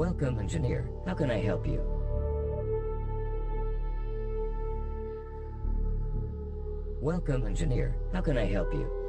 Welcome, engineer. How can I help you? Welcome, engineer. How can I help you?